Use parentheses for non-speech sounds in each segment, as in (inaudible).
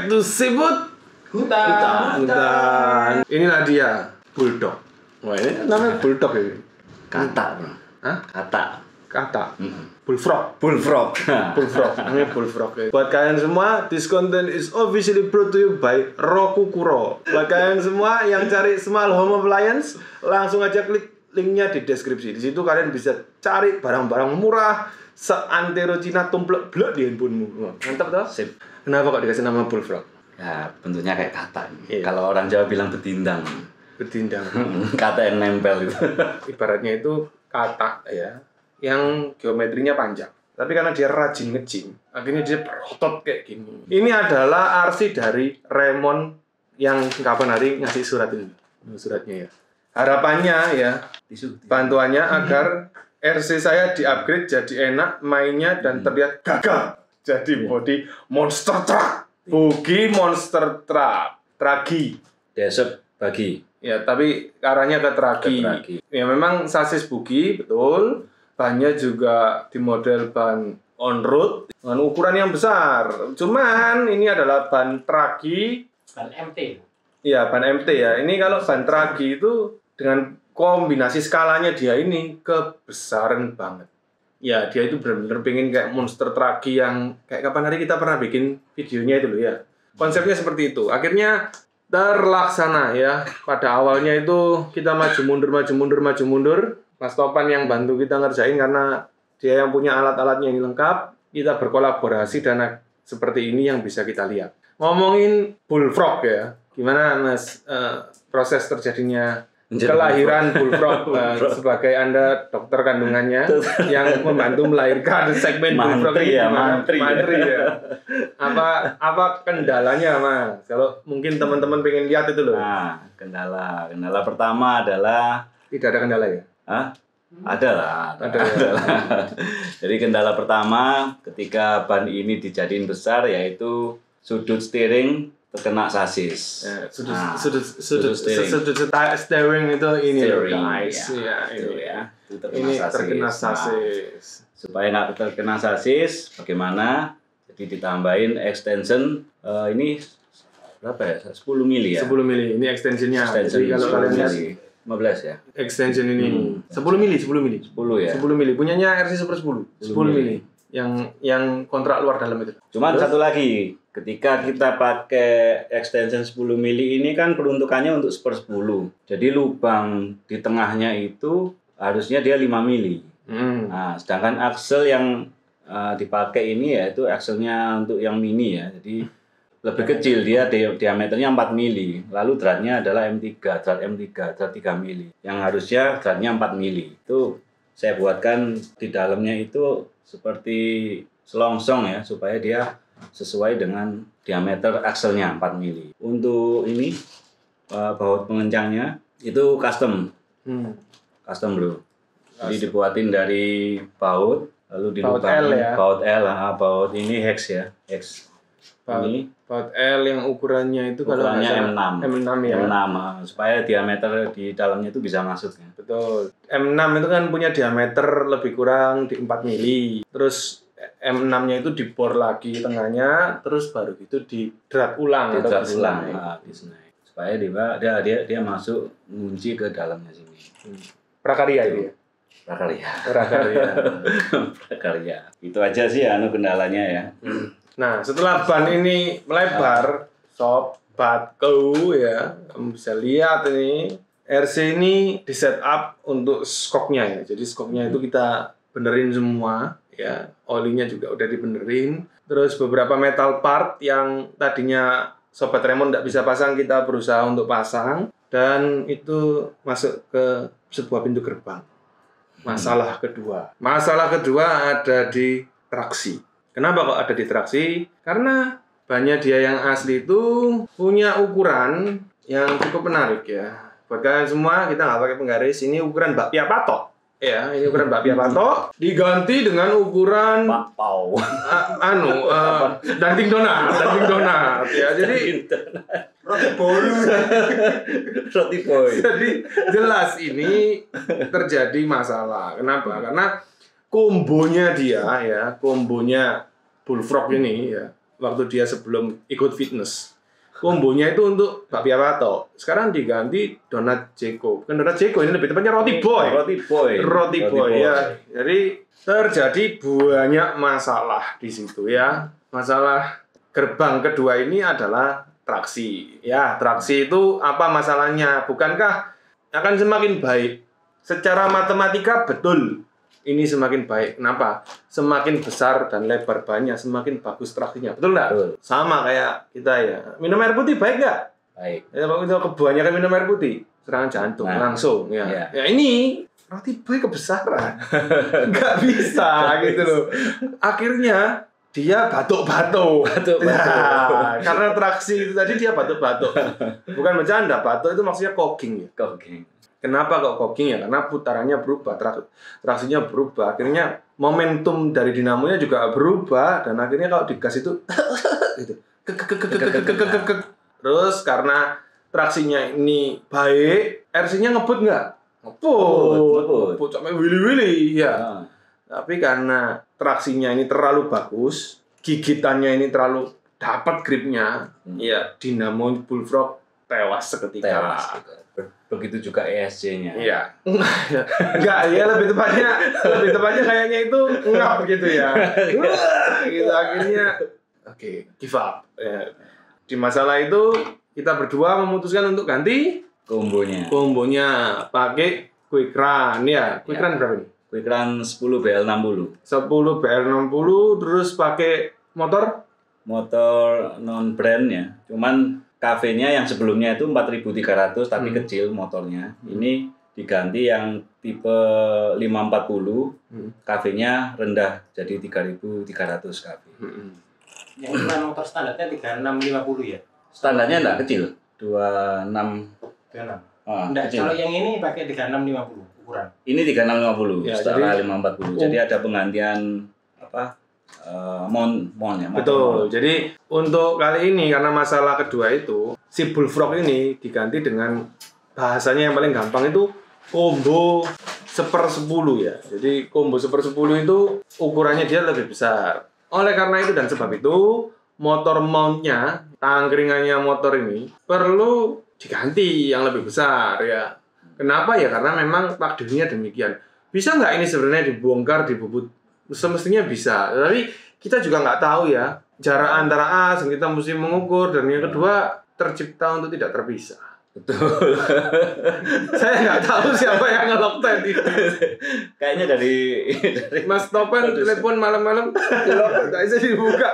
back to Sibut Hutan. Hutan. Inilah dia Bulldog. Wah ini namanya Bulldog ini. Kata, bro. Hah? Kata. Kata. Bullfrog. Bullfrog. (laughs) Bullfrog. Namanya Bullfrog. ya. Buat kalian semua, this content is officially brought to you by Rokukuro. Buat kalian semua yang cari small home appliance, langsung aja klik linknya di deskripsi. Di situ kalian bisa cari barang-barang murah seantero Cina tumplek blek di handphonemu. Mantap toh? Sip. Kenapa kok dikasih nama Bullfrog? Ya, bentuknya kayak kata. Iya. Kalau orang Jawa bilang betindang. Bertindang. (laughs) kata yang nempel itu. (laughs) Ibaratnya itu kata ya, yang geometrinya panjang. Tapi karena dia rajin ngejim, akhirnya dia berotot kayak gini. Ini adalah arsi dari Raymond yang kapan hari ngasih surat. Ini Suratnya ya. Harapannya ya, Tisu. bantuannya agar RC saya di-upgrade jadi enak mainnya dan terlihat gagah. Jadi body monster truck. Bugi monster truck. Tragi. Desep bagi. Ya, tapi arahnya ke tragi. Ke tragi. Ya, memang sasis bugi, betul. Bannya juga di model ban on road dengan ukuran yang besar. Cuman ini adalah ban tragi, Ban MT. ya ban MT ya. Ini kalau ban tragi itu dengan kombinasi skalanya dia ini kebesaran banget. Ya, dia itu benar-benar pengen kayak monster tragi yang kayak kapan hari kita pernah bikin videonya itu loh ya. Konsepnya seperti itu. Akhirnya terlaksana ya. Pada awalnya itu kita maju mundur, maju mundur, maju mundur. Mas Topan yang bantu kita ngerjain karena dia yang punya alat-alatnya ini lengkap. Kita berkolaborasi dan seperti ini yang bisa kita lihat. Ngomongin bullfrog ya. Gimana Mas eh, proses terjadinya kelahiran (laughs) bullfrog eh, sebagai Anda dokter kandungannya yang membantu melahirkan segmen bullfrog ini ya, mantri ya. Mantri ya. Apa apa kendalanya Mas? Kalau mungkin teman-teman pengen lihat itu loh. Nah, kendala. Kendala pertama adalah Tidak ada kendala ya? Hah? Ada lah. Ada (laughs) lah. Jadi kendala pertama ketika ban ini dijadiin besar yaitu sudut steering terkena sasis. Ya, sudut, Nah, sudut, sudut, sudut steering. sudut, sudut steering itu ini Steering, guys. ya, Ya, betul ini. ya. Itu terkena Ini sasis. terkena Nah, sasis. supaya nggak terkena sasis, bagaimana? Jadi ditambahin extension eh, ini berapa ya? 10 mili ya. 10 mili, ini extensionnya. Extension Jadi kalau 10 kalian lihat mili. 15 ya? extension ini Hmm. 10 mili, 10 mili. 10 ya. 10 mili. Punyanya RC Super 10. 10 mili. mili. Yang yang kontrak luar dalam itu. Cuman Terus? satu lagi, ketika kita pakai extension 10 mili ini kan peruntukannya untuk seper 10. Jadi lubang di tengahnya itu harusnya dia 5 mili. Hmm. Nah, sedangkan axle yang uh, dipakai ini yaitu axle-nya untuk yang mini ya. Jadi lebih kecil dia di- diameternya 4 mili. Lalu dratnya adalah M3, drat M3, drat 3 mili. Yang harusnya dratnya 4 mili. Itu saya buatkan di dalamnya itu seperti selongsong ya supaya dia sesuai dengan diameter axle-nya 4 mili. Untuk ini uh, baut pengencangnya itu custom Hmm. custom bro. Jadi dibuatin dari baut, lalu Baut dilubangin L ya? baut L, ah, baut ini hex ya, hex. Baut, Ini baut L yang ukurannya itu kalau ukurannya salah- M6. M6 ya. M6 ah, supaya diameter di dalamnya itu bisa masuk ya. Betul. M6 itu kan punya diameter lebih kurang di 4 mili. Terus M6-nya itu dibor lagi tengahnya, terus baru itu di drat ulang Di atau ulang, ah. Supaya dia dia dia, dia masuk ngunci ke dalamnya sini. Prakarya itu ya. Prakarya. Prakarya. (laughs) Prakarya. Itu aja sih anu kendalanya ya. Nah, setelah ban ini melebar, sobatku ya, kamu bisa lihat ini RC ini di setup untuk skoknya ya. Jadi skoknya itu kita benerin semua ya. Olinya juga udah dibenerin. Terus beberapa metal part yang tadinya sobat Raymond tidak bisa pasang kita berusaha untuk pasang dan itu masuk ke sebuah pintu gerbang. Masalah kedua. Masalah kedua ada di traksi. Kenapa kok ada di traksi? Karena bannya dia yang asli itu punya ukuran yang cukup menarik ya. Buat kalian semua, kita nggak pakai penggaris. Ini ukuran bakpia patok. Ya, ini ukuran bakpia patok. Diganti dengan ukuran Pak Pau. a- anu (laughs) uh, danting donat, danting donat. Ya, (laughs) jadi roti bolu. (laughs) roti boy. jadi jelas ini terjadi masalah. Kenapa? Karena kombonya dia ya, kombonya bullfrog ini ya, waktu dia sebelum ikut fitness. Kombonya itu untuk Bakpia Pato. Sekarang diganti donat Jeko. Bukan donat Jeko, ini lebih tepatnya roti boy. Roti boy. Roti boy ya. Jadi terjadi banyak masalah di situ ya. Masalah gerbang kedua ini adalah traksi. Ya, traksi itu apa masalahnya? Bukankah akan semakin baik? Secara matematika betul ini semakin baik. Kenapa? Semakin besar dan lebar banyak, semakin bagus traksinya. Betul nggak? Betul. Sama kayak kita ya. Minum air putih baik nggak? Baik. Ya, kalau kita kebanyakan minum air putih, serangan jantung Nah, langsung ya. iya. Ya ini roti boy kebesaran, (laughs) nggak bisa gitu loh. Akhirnya dia batuk-batuk. Batuk-batuk. Ya, karena traksi itu tadi dia batuk-batuk. Bukan bercanda, batuk itu maksudnya koking ya. Oke. Kenapa kok koking ya? Karena putarannya berubah, traksinya berubah. Akhirnya momentum dari dinamonya juga berubah dan akhirnya kalau digas itu gitu. Terus karena traksinya ini baik, RC-nya ngebut nggak? Ngebut, ngebut, sampai wili-wili ya. Tapi karena traksinya ini terlalu bagus, gigitannya ini terlalu dapat gripnya, ya dinamo bullfrog tewas seketika. Tewas, Be- Begitu juga ESC-nya. Iya. Enggak, ya lebih tepatnya lebih tepatnya kayaknya itu ngap gitu ya. (laughs) Gitu akhirnya oke, give up. Ya. Di masalah itu kita berdua memutuskan untuk ganti Kombonya. kombonya pakai quick run ya. Quick Ya. run berapa nih? Quick Run 10 BL60. 10 BR60 terus pakai motor Motor non brand ya. Cuman kafenya yang sebelumnya itu 4.300 tapi Hmm. kecil motornya. Ini diganti yang tipe 540. Hmm. Kafenya rendah jadi 3.300 kafe. Yang ukuran motor standarnya 3650 ya? Standarnya enggak kecil. 26 26. ah, Enggak, kecil. kalau yang ini pakai 3650 ukuran. Ini 3650 Ya, setara jadi- 540. Jadi ada penggantian apa? Eh, mon monnya. motor Betul. mon. Jadi untuk kali ini karena masalah kedua itu si bullfrog ini diganti dengan bahasanya yang paling gampang itu combo seper 10 ya. Jadi combo seper 10 itu ukurannya dia lebih besar. Oleh karena itu dan sebab itu motor mountnya tangkringannya motor ini perlu diganti yang lebih besar ya. Kenapa ya? Karena memang takdirnya demikian. Bisa nggak ini sebenarnya dibongkar, dibubut? Semestinya bisa. Tapi kita juga nggak tahu ya jarak antara A kita mesti mengukur dan yang kedua tercipta untuk tidak terpisah. Betul. (laughs) Saya nggak tahu siapa yang ngelok tadi. Kayaknya dari dari Mas Topan telepon malam-malam, ngelok nggak bisa dibuka.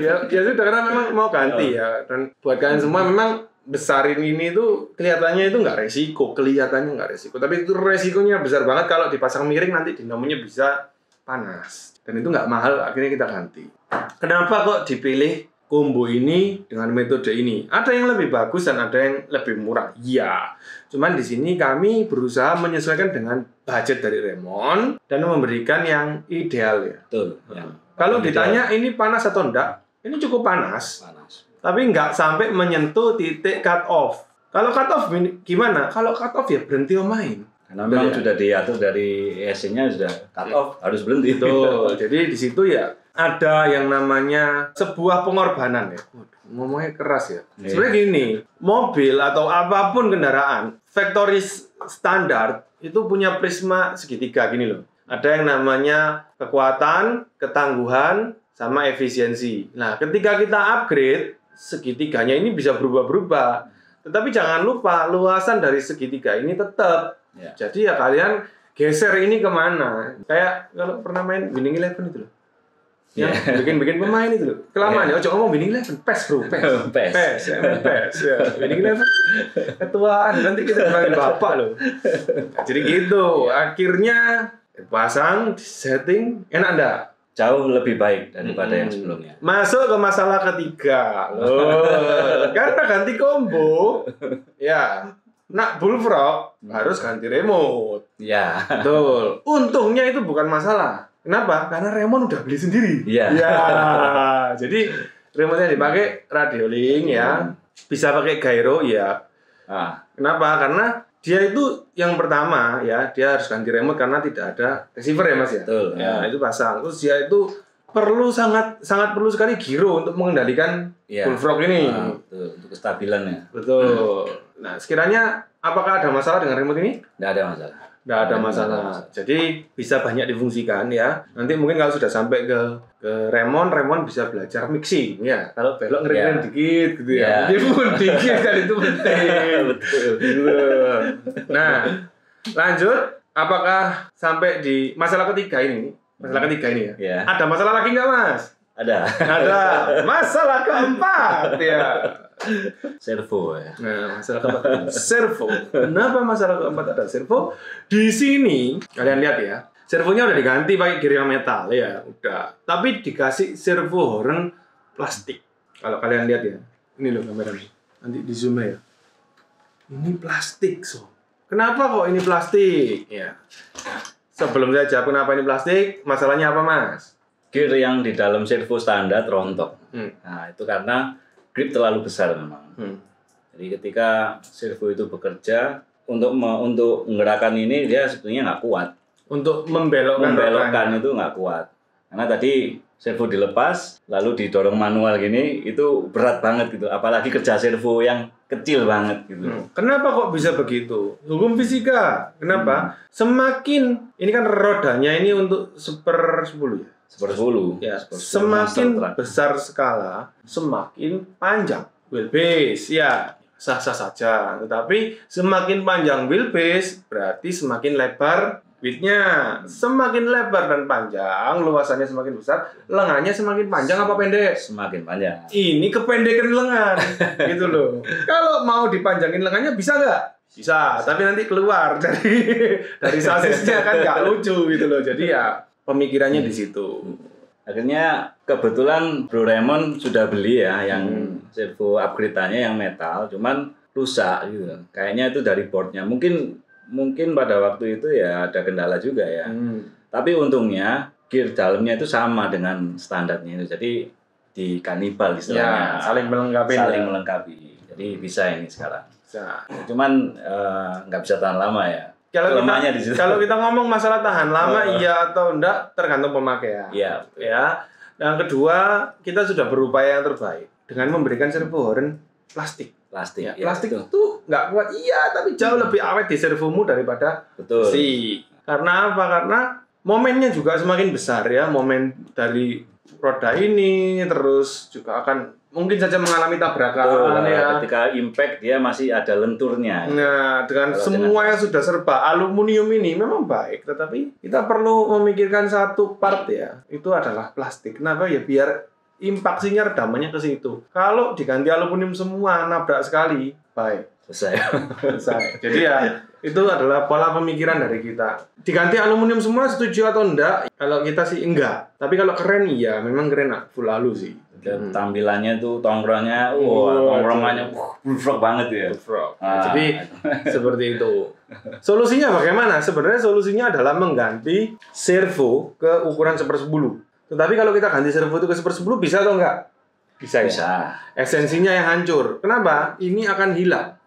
ya, ya sudah karena memang mau ganti ya dan buat kalian semua memang besarin ini tuh kelihatannya itu nggak resiko kelihatannya nggak resiko. Tapi itu resikonya besar banget kalau dipasang miring nanti dinamonya bisa panas. Dan itu nggak mahal akhirnya kita ganti. Kenapa kok dipilih combo ini dengan metode ini? Ada yang lebih bagus dan ada yang lebih murah. Iya. Cuman di sini kami berusaha menyesuaikan dengan budget dari Remon dan memberikan yang ideal ya. Betul. Ya. kalau ditanya ini panas atau enggak ini cukup panas. Panas. Tapi nggak sampai menyentuh titik cut off. Kalau cut off gimana? Kalau cut off ya berhenti main. Karena memang ya? sudah diatur dari ESC-nya sudah cut off, harus berhenti. Betul. (laughs) Jadi di situ ya ada yang namanya sebuah pengorbanan ya. Ngomongnya keras ya. Iya. Sebenarnya gini, mobil atau apa pun kendaraan factory standar itu punya prisma segitiga gini loh. Ada yang namanya kekuatan, ketangguhan, sama efisiensi. Nah, ketika kita upgrade, segitiganya ini bisa berubah-berubah. Tetapi jangan lupa, luasan dari segitiga ini tetap. Ya. Jadi ya kalian geser ini ke mana? Kayak kalau pernah main Winning Eleven itu loh. Yang Ya. bikin-bikin pemain itu loh. Kelamaan ya, ojo ngomong Winning Eleven, PES bro, PES. (laughs) PES. PES, ya, main PES. Ya. Winning Eleven, ketuaan, nanti kita dipanggil bapak loh. Jadi gitu, akhirnya pasang, setting, enak enggak? Jauh lebih baik daripada yang Hmm. sebelumnya. Masuk ke masalah ketiga. Loh, karena ganti combo, ya. Nak bullfrog harus ganti remote. Ya. Betul. Untungnya itu bukan masalah. Kenapa? Karena remote udah beli sendiri. Iya. Ya. Jadi remote-nya dipakai radio link ya. Bisa pakai gyro ya. Ah, Kenapa? Karena dia itu yang pertama ya, dia harus ganti remote karena tidak ada receiver ya Mas ya. betul. Ya, itu pasang. Terus dia itu perlu sangat sangat perlu sekali giro untuk mengendalikan Iya. bullfrog ini. Nah, betul. Untuk kestabilannya. Betul. Nah, sekiranya apakah ada masalah dengan remote ini? Nggak ada masalah. Nggak ada masalah. Jadi bisa banyak difungsikan ya. Nanti mungkin kalau sudah sampai ke ke Remon, Remon bisa belajar mixing ya. Kalau belok ngeri-ngeri Ya. dikit gitu ya. Ya. Meskipun dikit kan itu penting. (laughs) Betul. Gitu. Nah, lanjut. Apakah sampai di masalah ketiga ini? Masalah ketiga ini ya. Ya, Ada masalah lagi nggak mas? ada. Ada. (laughs) Masalah keempat ya. Servo ya. Nah, masalah keempat servo. Kenapa masalah keempat ada servo? Di sini kalian lihat ya. Servonya udah diganti pakai gear yang metal ya, udah. Tapi dikasih servo horn plastik. Kalau kalian lihat ya. Ini loh kameranya. Nanti di zoom ya. Ini plastik, so. Kenapa kok ini plastik? Ya. Sebelum saya jawab kenapa ini plastik, masalahnya apa, Mas? Gear yang di dalam servo standar rontok. Hmm. Nah, itu karena grip terlalu besar memang. Hmm. Jadi ketika servo itu bekerja untuk me- untuk menggerakkan ini dia sebetulnya nggak kuat. Untuk membelokkan Membelokkan itu nggak kuat. Karena tadi servo dilepas lalu didorong manual gini itu berat banget gitu. Apalagi kerja servo yang kecil banget gitu. Hmm. Kenapa kok bisa begitu? Hukum fisika. Kenapa? Semakin ini kan rodanya ini untuk super 10 ya. Seperti sepuluh. Ya, Seperti semakin monster truck. besar skala, semakin panjang wheelbase. Ya, sah-sah saja. Tetapi semakin panjang wheelbase berarti semakin lebar widthnya. Semakin lebar dan panjang, luasannya semakin besar, lengannya semakin panjang apa pendek? semakin panjang. ini kependekan lengan (laughs) gitu loh kalau mau dipanjangin lengannya bisa nggak bisa tapi nanti keluar (laughs) dari dari sasisnya kan nggak lucu gitu loh jadi ya pemikirannya di situ Akhirnya kebetulan Bro Raymond sudah beli ya yang Hmm. servo upgrade-nya yang metal, cuman rusak gitu. Kayaknya itu dari boardnya. Mungkin mungkin pada waktu itu ya ada kendala juga ya. Hmm. Tapi untungnya gear dalamnya itu sama dengan standarnya itu. Jadi di kanibal ya istilahnya. saling melengkapi saling ya. melengkapi. Jadi bisa ini sekarang. Bisa. Cuman eh, nggak bisa tahan lama ya. kalau kita di situ. kalau kita ngomong masalah tahan lama Oh. iya atau enggak tergantung pemakaian Iya. ya yang kedua kita sudah berupaya yang terbaik dengan memberikan servo horn plastik Plastik. Ya, ya, plastik betul. itu nggak kuat. Iya tapi jauh lebih awet di servomu daripada Betul. besi karena apa? Karena momennya juga semakin besar ya. Momen dari roda ini terus juga akan mungkin saja mengalami Betul, tabrakan ya ketika impact dia masih ada lenturnya. nah dengan Kalau semua yang sudah serba aluminium ini memang baik tetapi kita perlu memikirkan satu part ya. Itu adalah plastik. Kenapa ya? Biar impaksinya redamannya ke situ. Kalau diganti aluminium semua nabrak sekali baik Selesai. selesai. Jadi ya itu adalah pola pemikiran dari kita. Diganti aluminium semua setuju atau enggak? Kalau kita sih enggak. Tapi kalau keren iya, memang keren full alu sih. Dan tampilannya tuh tongkrongnya, wah Oh, tongkrongannya uh, bullfrog banget ya. Frog. Ah. Jadi seperti itu. Solusinya bagaimana? Sebenarnya solusinya adalah mengganti servo ke ukuran sepersepuluh. Tetapi kalau kita ganti servo itu ke sepersepuluh bisa atau enggak? Bisa ya. Bisa. Esensinya yang hancur. Kenapa? Ini akan hilang.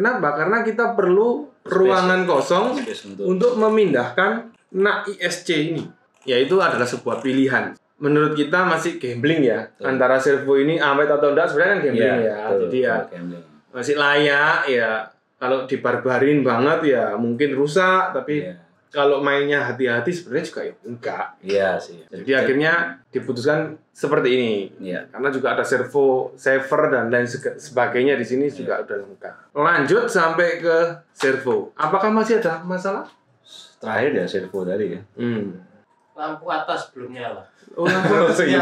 Kenapa? Karena kita perlu ruangan kosong Space untuk untuk memindahkan nak ISC ini. Yaitu adalah sebuah pilihan. Menurut kita masih gambling ya. Betul. Antara servo ini awet atau enggak sebenarnya kan gambling Iya, ya. betul, Jadi ya gambling. masih layak ya. Kalau dibarbarin banget ya mungkin rusak. Tapi Iya. Kalau mainnya hati-hati sebenarnya juga ya enggak. Iya sih. Jadi akhirnya diputuskan seperti ini. Iya. Karena juga ada servo saver dan lain sebagainya di sini juga udah lengkap. Lanjut sampai ke servo. Apakah masih ada masalah? Terakhir ya servo tadi ya. Hmm. Lampu atas belum nyala. Oh, lampu atas Oh, iya.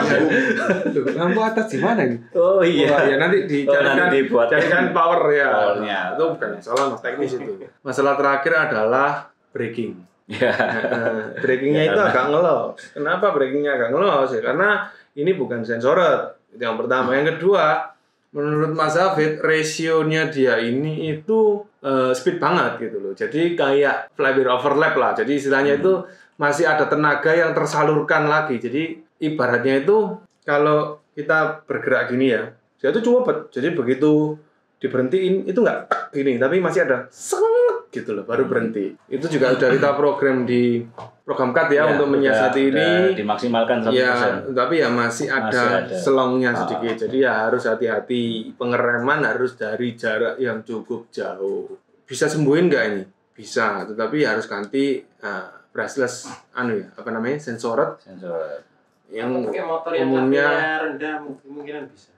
Loh, lampu atas di mana ini? Oh Wah, ya nanti dicarikan, nanti dibuat. carikan power ya. Powernya. Itu bukan masalah mas teknis itu. Masalah terakhir adalah braking. Iya. Nah, breakingnya Ya, itu agak ngelos. Kenapa breakingnya agak ngelos? Ya karena ini bukan sensoret. Itu yang pertama. Yang kedua, menurut Mas Hafid, rasionya dia ini itu eh, speed banget gitu loh. Jadi kayak flywheel overlap lah. Jadi istilahnya itu masih ada tenaga yang tersalurkan lagi. Jadi ibaratnya itu kalau kita bergerak gini ya, dia itu cepet. Jadi begitu diberhentiin itu nggak gini, tapi masih ada seng gitu loh, baru berhenti. Itu juga udah (clears throat) kita program di program cut ya, untuk udah- menyiasati udah ini. dimaksimalkan 100%. Ya, tapi ya masih ada, Masih ada. selongnya Ah. sedikit. Jadi ya harus hati-hati. Pengereman harus dari jarak yang cukup jauh. Bisa sembuhin nggak ini? Bisa, tetapi harus ganti uh, brushless anu ya, apa namanya? sensoret Sensor. yang pakai motor yang umumnya rendah mungkin mungkinan bisa.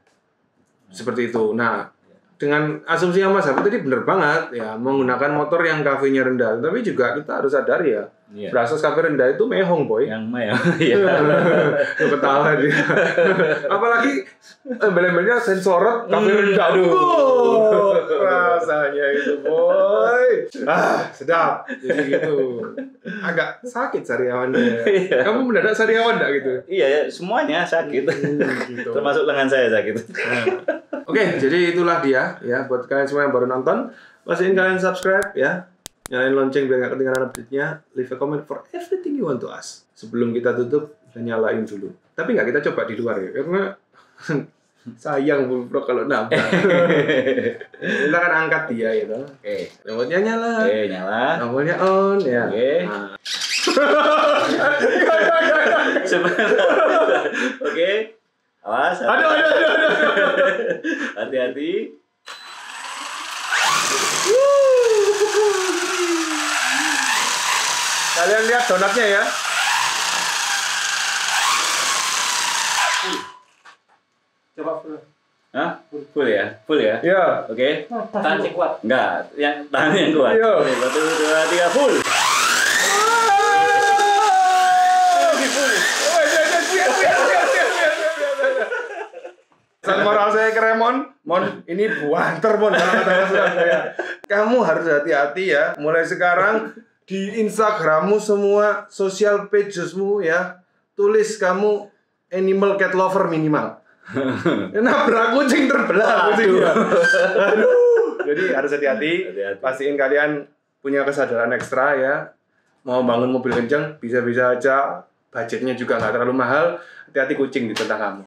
seperti itu. Nah, dengan asumsi yang Mas Hafiz tadi benar banget ya, menggunakan motor yang kafenya rendah. Tapi juga kita harus sadar ya, Iya. brushless kafe rendah itu mehong, boy. Yang meh. (laughs) Iya. Ketawa dia. Apalagi embel-embelnya sensoret kafe Hmm, rendah. aduh. Oh, (laughs) rasanya itu, boy. Ah, sedap. Jadi gitu. Agak sakit sariawannya. Iya. Kamu mendadak sariawan enggak gitu? Iya, ya, semuanya sakit. gitu. Termasuk lengan saya sakit. Oke, jadi itulah dia ya buat kalian semua yang baru nonton. Pastiin kalian subscribe ya. Nyalain lonceng biar nggak ketinggalan update-nya. Leave a comment for everything you want to ask. Sebelum kita tutup, kita nyalain dulu. Tapi nggak kita coba di luar ya, karena (laughs) sayang bro kalau nabrak. (laughs) kita kan angkat dia gitu. Oke. Remote-nya nyala, Oke, nyala. nomornya on ya. Oke. Nah. (laughs) Sebentar. Oke. Awas. Aduh, aduh, aduh, aduh. Hati-hati. Kalian lihat donatnya ya. Coba full. Hah? Full ya? Full ya? Ya. Oke. Tahan sih kuat. Enggak, yang tahan yang kuat. Iya. Oke, satu, dua, tiga, full. Pesan moral saya ke Remon, Mon, ini buanter Mon, kata saya. Kamu harus hati-hati ya, mulai sekarang di Instagrammu semua sosial pagesmu ya, tulis kamu animal cat lover minimal. (laughs) Nabrak kucing terbelah kucingnya. Aduh. (laughs) Jadi harus hati-hati. Pastiin kalian punya kesadaran ekstra ya. Mau bangun mobil kencang, bisa-bisa aja. Budgetnya juga nggak terlalu mahal. Hati-hati kucing di tentang kamu.